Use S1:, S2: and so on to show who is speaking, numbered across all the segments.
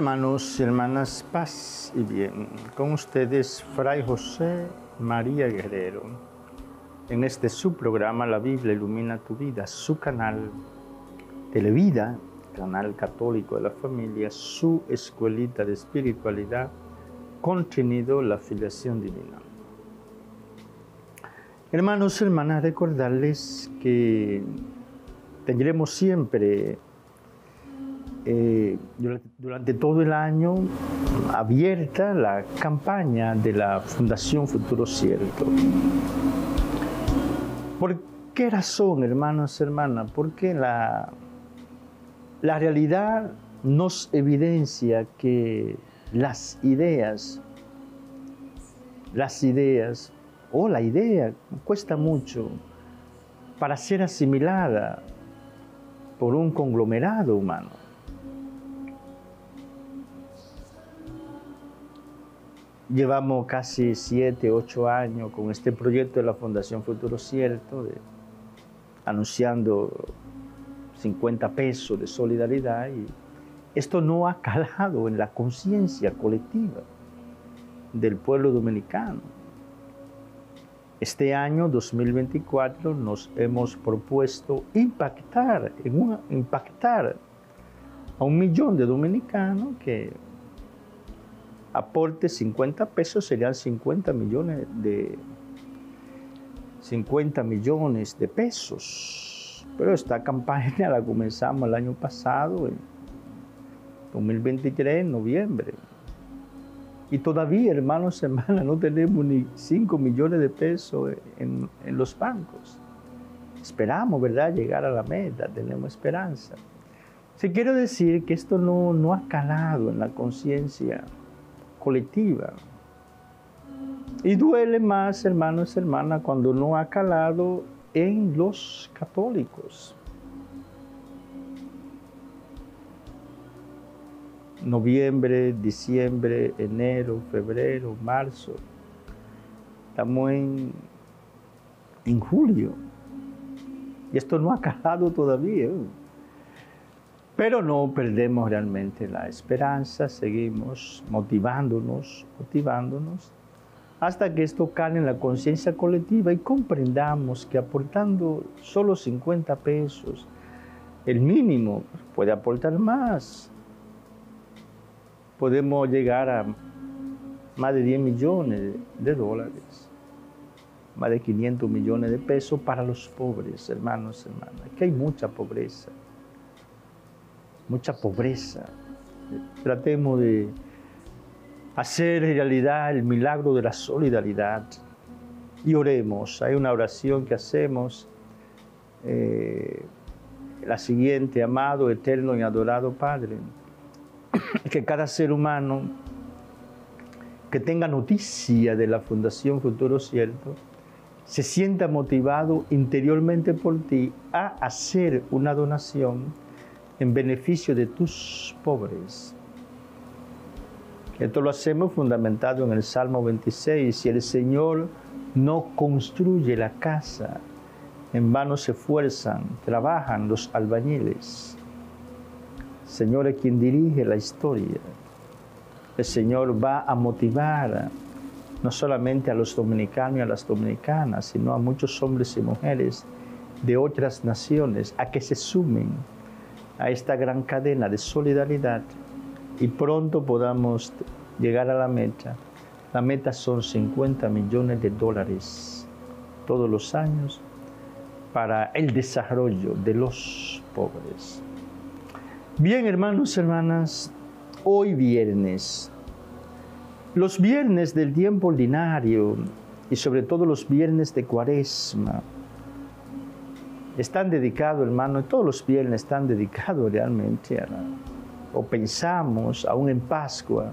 S1: Hermanos y hermanas, paz y bien. Con ustedes, Fray José María Guerrero. En este su programa, La Biblia Ilumina tu Vida, su canal Televida, canal católico de la familia, su escuelita de espiritualidad, contenido La Filiación Divina. Hermanos y hermanas, recordarles que tendremos siempre eh, durante, todo el año abierta la campaña de la Fundación Futuro Cierto. ¿Por qué razón, hermanos y hermanas? Porque la, la realidad nos evidencia que las ideas, las ideas, o la idea cuesta mucho para ser asimilada por un conglomerado humano. Llevamos casi siete, ocho años con este proyecto de la Fundación Futuro Cierto, anunciando 50 pesos de solidaridad y esto no ha calado en la conciencia colectiva del pueblo dominicano. Este año 2024 nos hemos propuesto impactar, impactar a un millón de dominicanos que aporte 50 pesos serían 50 millones de 50 millones de pesos. Pero esta campaña la comenzamos el año pasado, en 2023, en noviembre. Y todavía, hermanos hermanas, no tenemos ni 5 millones de pesos en, en los bancos. Esperamos, ¿verdad?, llegar a la meta, tenemos esperanza. Si quiero decir que esto no, no ha calado en la conciencia colectiva. Y duele más, hermanos y hermanas, cuando no ha calado en los católicos. Noviembre, diciembre, enero, febrero, marzo. Estamos en, en julio. Y esto no ha calado todavía. Pero no perdemos realmente la esperanza, seguimos motivándonos, motivándonos, hasta que esto cale en la conciencia colectiva y comprendamos que aportando solo 50 pesos, el mínimo, puede aportar más. Podemos llegar a más de 10 millones de dólares, más de 500 millones de pesos para los pobres, hermanos, hermanas, que hay mucha pobreza mucha pobreza. Tratemos de hacer realidad el milagro de la solidaridad y oremos. Hay una oración que hacemos, eh, la siguiente, amado, eterno y adorado Padre, que cada ser humano que tenga noticia de la Fundación Futuro Cierto, se sienta motivado interiormente por ti a hacer una donación en beneficio de tus pobres. Esto lo hacemos fundamentado en el Salmo 26. Si el Señor no construye la casa, en vano se esfuerzan, trabajan los albañiles. Señor es quien dirige la historia. El Señor va a motivar no solamente a los dominicanos y a las dominicanas, sino a muchos hombres y mujeres de otras naciones a que se sumen a esta gran cadena de solidaridad y pronto podamos llegar a la meta. La meta son 50 millones de dólares todos los años para el desarrollo de los pobres. Bien, hermanos hermanas, hoy viernes, los viernes del tiempo ordinario y sobre todo los viernes de cuaresma, están dedicados, hermano, todos los viernes están dedicados realmente a o pensamos aún en Pascua,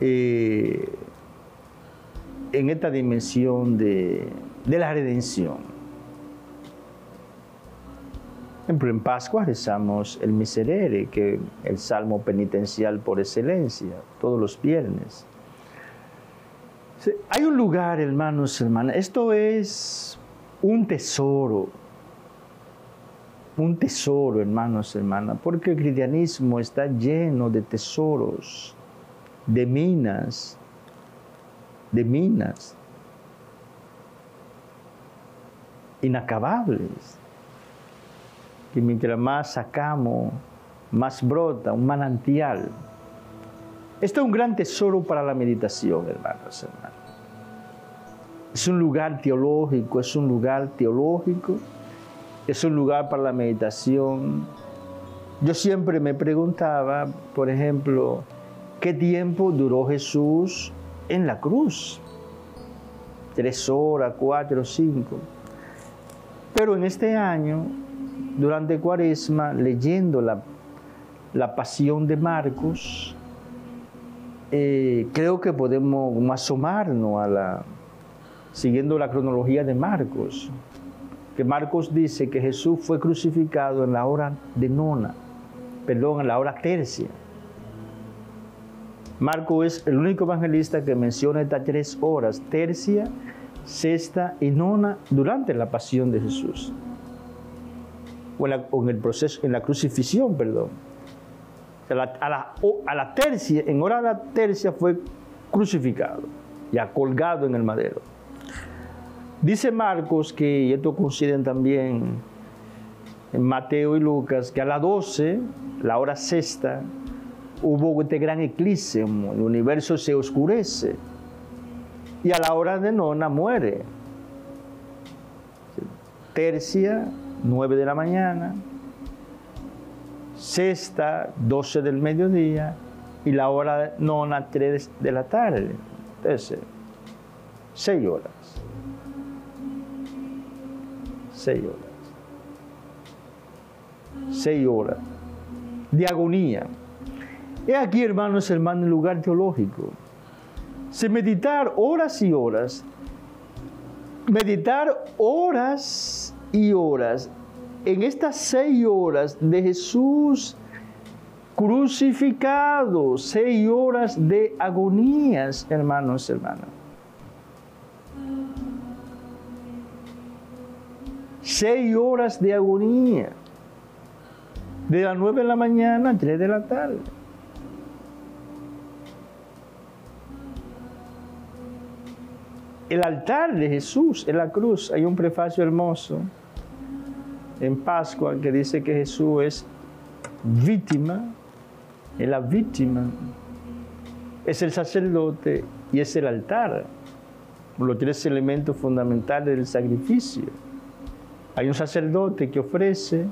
S1: eh, en esta dimensión de, la redención. Ejemplo, en Pascua rezamos el Miserere, que es el salmo penitencial por excelencia, todos los viernes. Hay un lugar, hermanos, hermanas, esto es un tesoro un tesoro, hermanos, hermanas, porque el cristianismo está lleno de tesoros, de minas, de minas inacabables, que mientras más sacamos, más brota, un manantial. Esto es un gran tesoro para la meditación, hermanos, hermanas. Es un lugar teológico, es un lugar teológico es un lugar para la meditación. Yo siempre me preguntaba, por ejemplo, ¿qué tiempo duró Jesús en la cruz? Tres horas, cuatro, cinco. Pero en este año, durante Cuaresma, leyendo la, la pasión de Marcos, eh, creo que podemos asomarnos a la, siguiendo la cronología de Marcos, que Marcos dice que Jesús fue crucificado en la hora de nona, perdón, en la hora tercia. Marcos es el único evangelista que menciona estas tres horas, tercia, sexta y nona, durante la pasión de Jesús. O en, el proceso, en la crucifixión, perdón. La, a la tercia, en hora de la tercia fue crucificado, ya colgado en el madero. Dice Marcos que, y esto coinciden también en Mateo y Lucas, que a las 12, la hora sexta, hubo este gran eclipse, el universo se oscurece y a la hora de nona muere. Tercia, 9 de la mañana, sexta, 12 del mediodía y la hora nona, 3 de la tarde. Entonces, 6 horas. Seis horas. Seis horas de agonía. He aquí, hermanos, hermano, el lugar teológico. Se meditar horas y horas, meditar horas y horas en estas seis horas de Jesús crucificado, seis horas de agonías, hermanos, hermanas. Seis horas de agonía, de las nueve de la mañana a tres de la tarde. El altar de Jesús en la cruz, hay un prefacio hermoso en Pascua que dice que Jesús es víctima, es la víctima, es el sacerdote y es el altar, los tres elementos fundamentales del sacrificio. Hay un sacerdote que ofrece,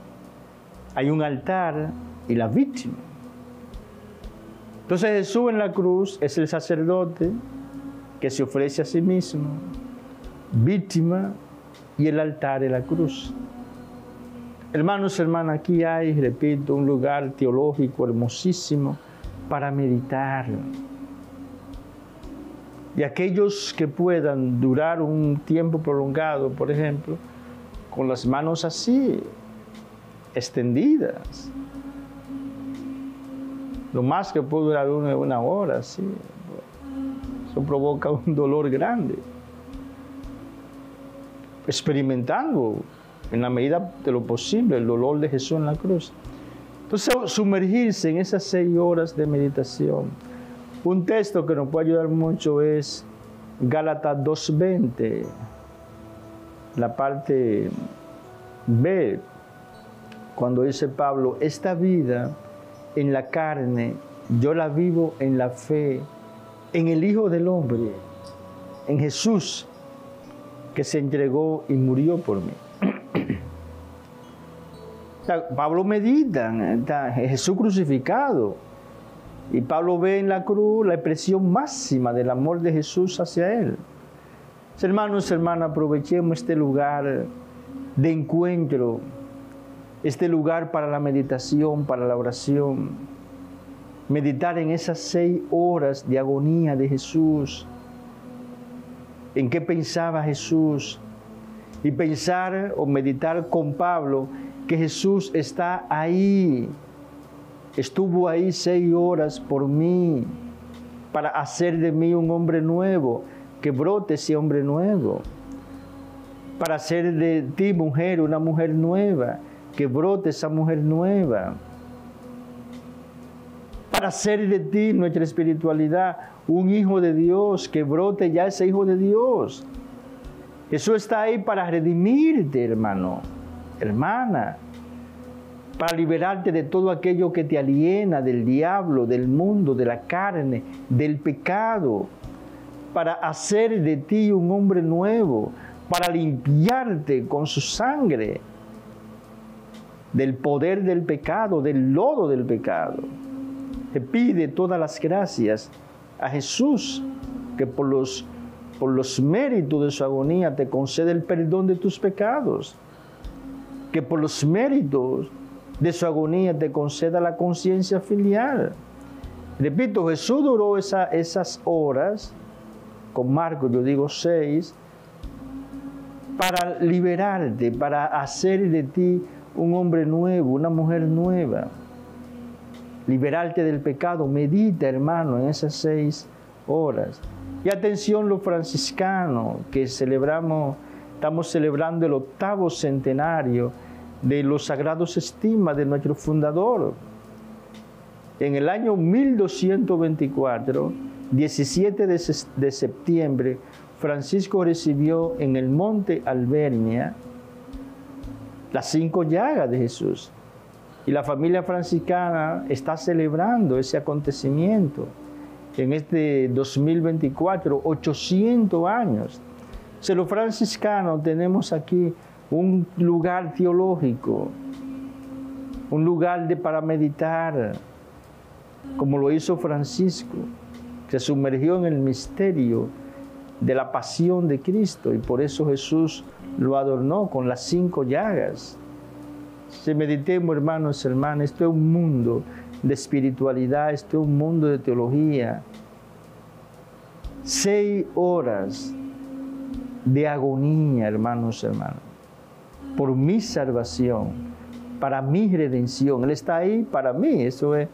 S1: hay un altar y la víctima. Entonces Jesús en la cruz es el sacerdote que se ofrece a sí mismo, víctima y el altar de la cruz. Hermanos, hermanas, aquí hay, repito, un lugar teológico hermosísimo para meditar. Y aquellos que puedan durar un tiempo prolongado, por ejemplo, con las manos así, extendidas. Lo más que puede durar una, hora, así. Eso provoca un dolor grande. Experimentando en la medida de lo posible el dolor de Jesús en la cruz. Entonces, sumergirse en esas seis horas de meditación. Un texto que nos puede ayudar mucho es Gálatas 2.20 la parte B, cuando dice Pablo, esta vida en la carne, yo la vivo en la fe, en el Hijo del Hombre, en Jesús, que se entregó y murió por mí. Pablo medita en Jesús crucificado. Y Pablo ve en la cruz la expresión máxima del amor de Jesús hacia él. Hermanos, hermanas, aprovechemos este lugar de encuentro, este lugar para la meditación, para la oración. Meditar en esas seis horas de agonía de Jesús, en qué pensaba Jesús, y pensar o meditar con Pablo que Jesús está ahí, estuvo ahí seis horas por mí, para hacer de mí un hombre nuevo que brote ese hombre nuevo, para hacer de ti mujer una mujer nueva, que brote esa mujer nueva. Para hacer de ti nuestra espiritualidad un hijo de Dios, que brote ya ese hijo de Dios. Jesús está ahí para redimirte, hermano, hermana, para liberarte de todo aquello que te aliena del diablo, del mundo, de la carne, del pecado, para hacer de ti un hombre nuevo, para limpiarte con su sangre del poder del pecado, del lodo del pecado. Te pide todas las gracias a Jesús, que por los, por los méritos de su agonía te concede el perdón de tus pecados, que por los méritos de su agonía te conceda la conciencia filial. Repito, Jesús duró esas horas, con Marcos yo digo seis, para liberarte, para hacer de ti un hombre nuevo, una mujer nueva liberarte del pecado. Medita, hermano, en esas seis horas. Y atención los franciscanos, que celebramos, estamos celebrando el octavo centenario de los sagrados estimas de nuestro fundador. En el año 1224, 17 de, septiembre, Francisco recibió en el monte Albernia las cinco llagas de Jesús. Y la familia franciscana está celebrando ese acontecimiento en este 2024, 800 años. Se los franciscanos tenemos aquí un lugar teológico, un lugar de para meditar, como lo hizo Francisco. Se sumergió en el misterio de la pasión de Cristo y por eso Jesús lo adornó con las cinco llagas si meditemos, hermanos, hermanas, esto es un mundo de espiritualidad, esto es un mundo de teología. Seis horas de agonía, hermanos, hermanas, por mi salvación, para mi redención. Él está ahí para mí. Esto es,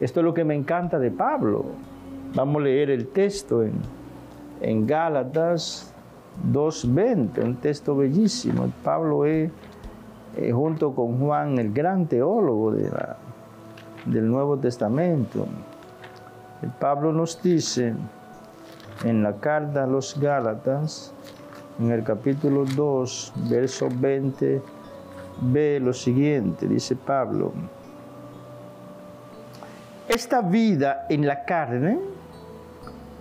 S1: esto es lo que me encanta de Pablo. Vamos a leer el texto en, en Gálatas 2.20, un texto bellísimo. Pablo es eh, junto con Juan, el gran teólogo del Nuevo Testamento. Pablo nos dice en la carta a los Gálatas, en el capítulo 2, verso 20, ve lo siguiente, dice Pablo, esta vida en la carne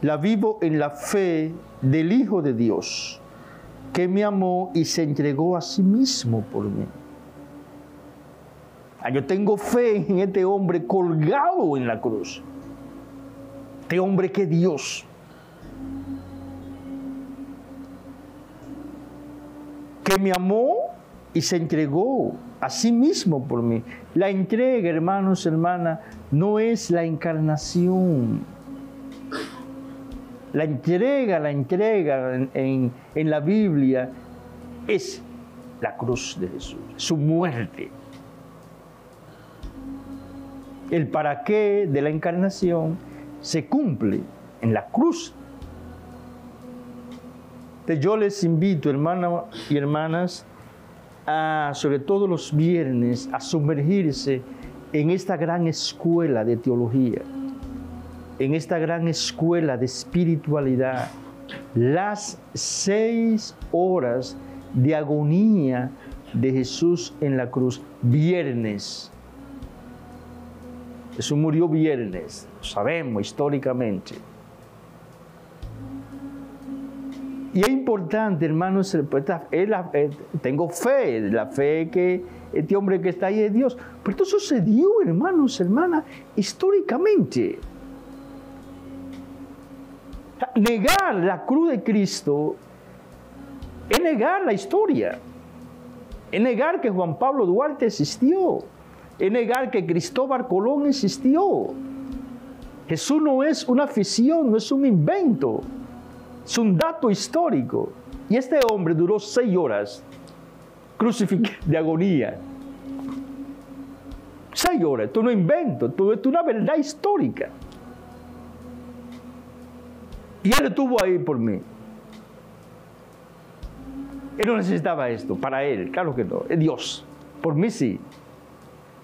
S1: la vivo en la fe del Hijo de Dios, que me amó y se entregó a sí mismo por mí. Ah, yo tengo fe en este hombre colgado en la cruz. Este hombre que Dios. Que me amó y se entregó a sí mismo por mí. La entrega, hermanos, hermanas, no es la encarnación. La entrega, la entrega en, la Biblia es la cruz de Jesús, su muerte el para qué de la encarnación se cumple en la cruz. yo les invito, hermanos y hermanas, a, sobre todo los viernes, a sumergirse en esta gran escuela de teología, en esta gran escuela de espiritualidad, las seis horas de agonía de Jesús en la cruz, viernes Jesús murió viernes, lo sabemos históricamente. Y es importante, hermanos, eh, tengo fe, la fe que este hombre que está ahí es Dios. Pero esto sucedió, hermanos, hermanas, históricamente. Negar la cruz de Cristo es negar la historia. Es negar que Juan Pablo Duarte existió es negar que Cristóbal Colón existió. Jesús no es una ficción, no es un invento, es un dato histórico. Y este hombre duró seis horas crucificado de agonía. Seis horas, esto no invento, esto es una verdad histórica. Y él estuvo ahí por mí. Él no necesitaba esto para él, claro que no, es Dios Por mí sí.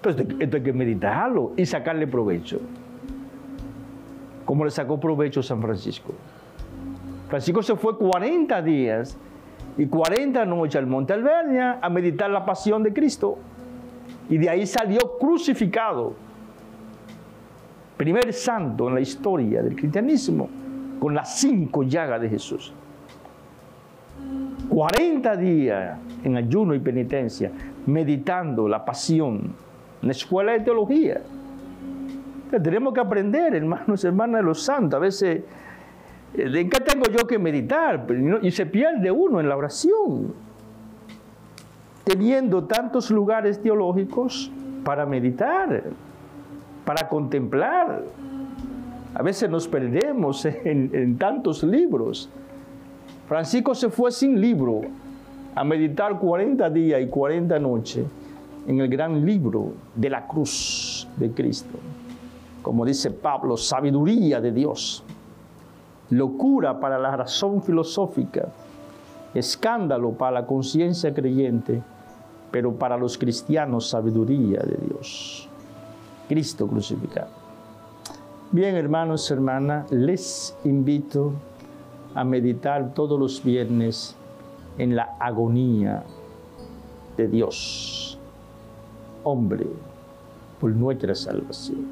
S1: Pero esto hay que meditarlo y sacarle provecho. Como le sacó provecho San Francisco. Francisco se fue 40 días y 40 noches al Monte Albernia a meditar la pasión de Cristo. Y de ahí salió crucificado. Primer santo en la historia del cristianismo, con las cinco llagas de Jesús. 40 días en ayuno y penitencia, meditando la pasión en la escuela de teología. tenemos que aprender, hermanos, hermanas de los santos. A veces, eh, ¿de qué tengo yo que meditar? Y se pierde uno en la oración. Teniendo tantos lugares teológicos para meditar, para contemplar. A veces nos perdemos en, tantos libros. Francisco se fue sin libro a meditar 40 días y 40 noches en el gran libro de la cruz de Cristo. Como dice Pablo, sabiduría de Dios, locura para la razón filosófica, escándalo para la conciencia creyente, pero para los cristianos sabiduría de Dios. Cristo crucificado. Bien, hermanos, hermanas, les invito a meditar todos los viernes en la agonía de Dios, hombre, por nuestra salvación.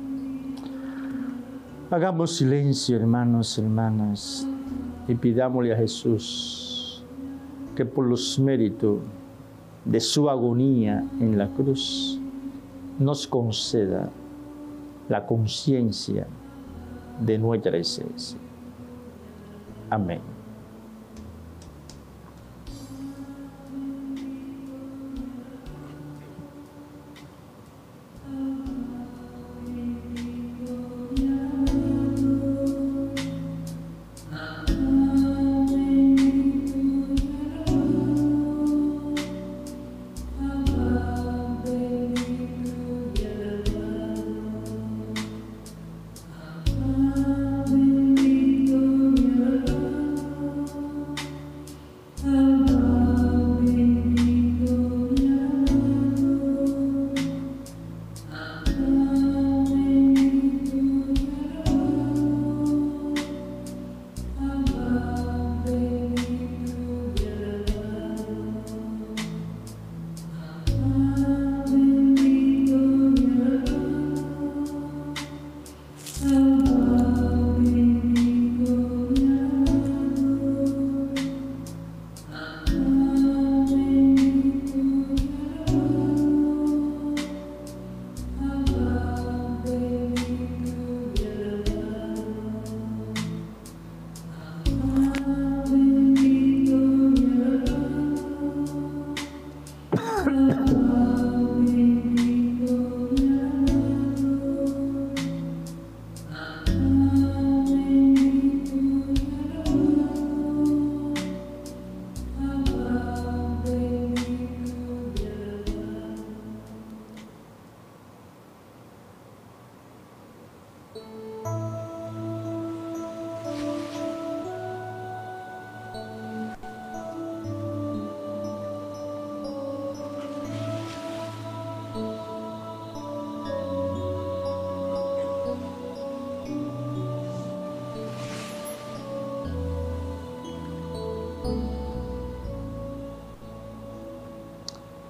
S1: Hagamos silencio, hermanos, hermanas, y pidámosle a Jesús que por los méritos de su agonía en la cruz nos conceda la conciencia de nuestra esencia. Amém.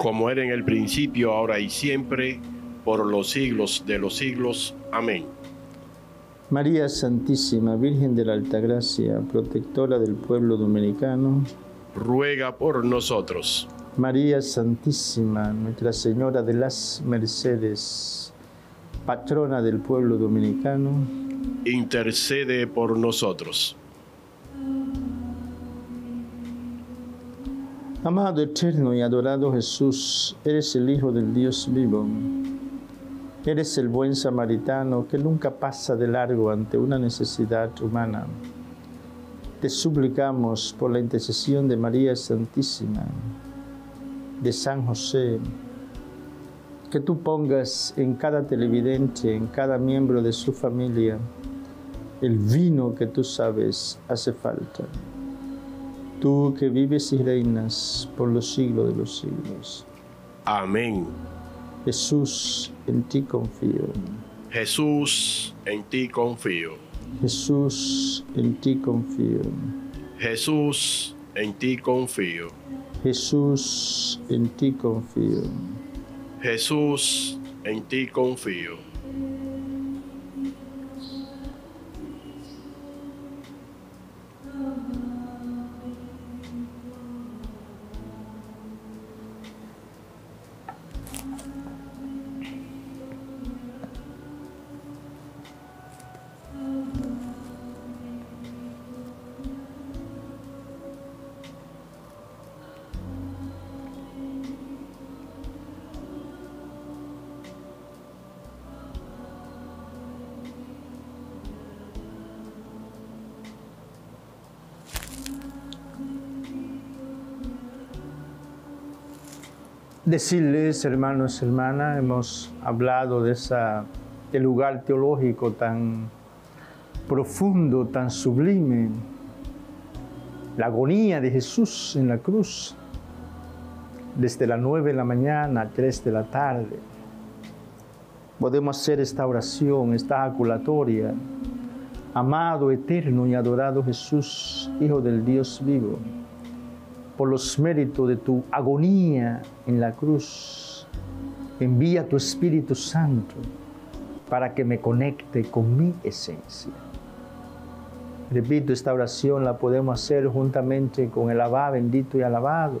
S2: como era en el principio, ahora y siempre, por los siglos de los siglos. Amén.
S1: María Santísima, Virgen de la Altagracia, protectora del pueblo dominicano,
S2: ruega por nosotros.
S1: María Santísima, Nuestra Señora de las Mercedes, patrona del pueblo dominicano,
S2: intercede por nosotros.
S1: Amado eterno y adorado Jesús, eres el Hijo del Dios vivo. Eres el buen samaritano que nunca pasa de largo ante una necesidad humana. Te suplicamos por la intercesión de María Santísima, de San José, que tú pongas en cada televidente, en cada miembro de su familia, el vino que tú sabes hace falta tú que vives y reinas por los siglos de los siglos.
S2: Amén.
S1: Jesús, en ti confío.
S2: Jesús, en ti confío.
S1: Jesús, en ti confío.
S2: Jesús, en ti confío.
S1: Jesús, en ti confío.
S2: Jesús, en ti confío.
S1: Decirles, hermanos hermanas, hemos hablado de ese lugar teológico tan profundo, tan sublime, la agonía de Jesús en la cruz, desde las nueve de la mañana a tres de la tarde. Podemos hacer esta oración, esta aculatoria. Amado, eterno y adorado Jesús, Hijo del Dios vivo por los méritos de tu agonía en la cruz, envía tu Espíritu Santo para que me conecte con mi esencia. Repito, esta oración la podemos hacer juntamente con el Abba bendito y alabado,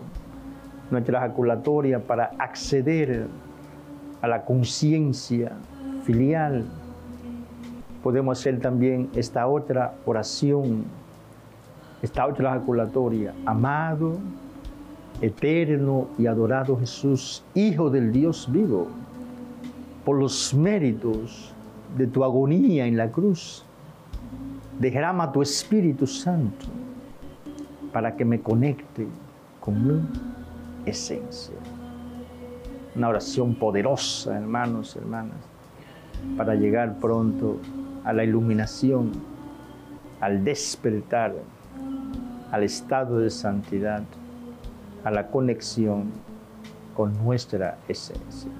S1: nuestra ejaculatoria para acceder a la conciencia filial. Podemos hacer también esta otra oración esta otra ejaculatoria, amado, eterno y adorado Jesús, Hijo del Dios vivo, por los méritos de tu agonía en la cruz, derrama tu Espíritu Santo para que me conecte con mi esencia. Una oración poderosa, hermanos, hermanas, para llegar pronto a la iluminación, al despertar al estado de santidad, a la conexión con nuestra esencia.